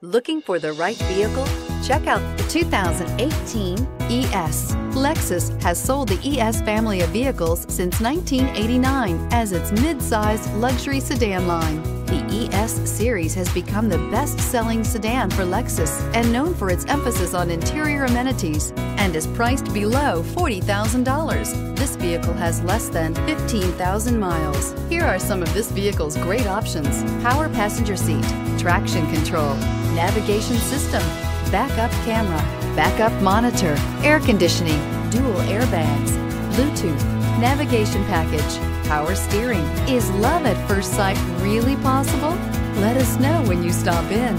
Looking for the right vehicle? Check out the 2018 ES. Lexus has sold the ES family of vehicles since 1989 as its mid-size luxury sedan line. The ES series has become the best-selling sedan for Lexus and known for its emphasis on interior amenities and is priced below $40,000. This vehicle has less than 15,000 miles. Here are some of this vehicle's great options. Power passenger seat, traction control, navigation system, backup camera, backup monitor, air conditioning, dual airbags, Bluetooth, navigation package, power steering. Is love at first sight really possible? Let us know when you stop in.